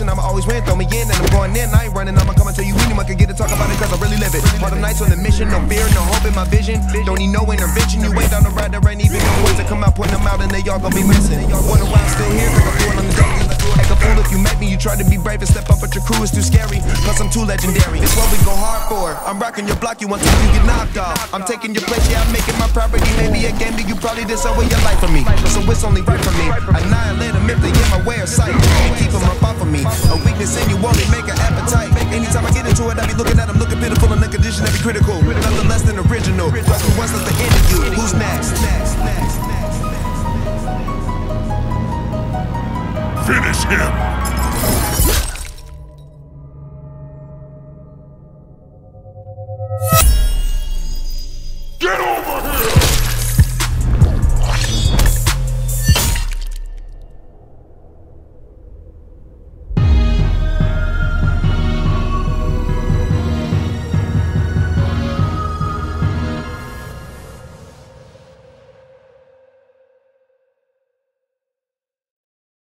and I'm going in, I ain't running. I'ma come tell you anyone can get to talk about it, cause I really live it. All the nights on the mission, no fear, no hope in my vision. Don't need no intervention. You ain't on the ride, there ain't even no words to come out, putting them out, and they all gonna be missing. Wonder why I'm still here, cause I'm doing on the daily. Act a fool if you make me, you try to be brave and step up, but your crew is too scary. Plus, I'm too legendary. It's what we go hard for. I'm rocking your block, you want to you get knocked off. I'm taking your place, yeah, I'm making my property. Maybe a game that you probably deserve with your life for me. So it's only right for me. Annihilate them I be looking at them, looking pitiful in the condition that be critical. Nothing less than original. You? Who's next, next. Finish him!